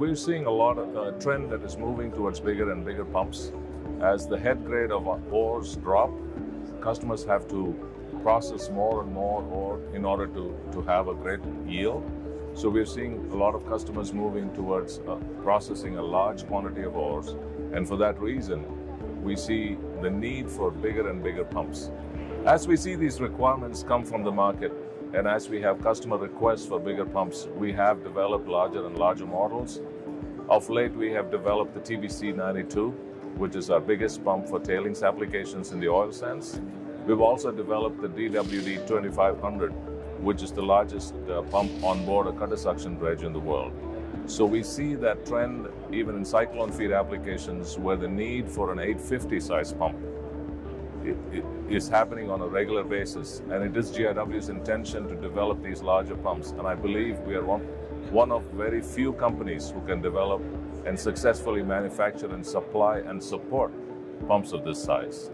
We're seeing a lot of a trend that is moving towards bigger and bigger pumps. As the head grade of ores drop, customers have to process more and more ore in order to, to have a great yield. So we're seeing a lot of customers moving towards uh, processing a large quantity of ores. And for that reason, we see the need for bigger and bigger pumps. As we see these requirements come from the market, and as we have customer requests for bigger pumps, we have developed larger and larger models. Of late, we have developed the TBC 92, which is our biggest pump for tailings applications in the oil sands. We've also developed the DWD 2500, which is the largest uh, pump on board a cutter suction dredge in the world. So we see that trend even in cyclone feed applications where the need for an 850 size pump it, it is happening on a regular basis. And it is GIW's intention to develop these larger pumps. And I believe we are one, one of very few companies who can develop and successfully manufacture and supply and support pumps of this size.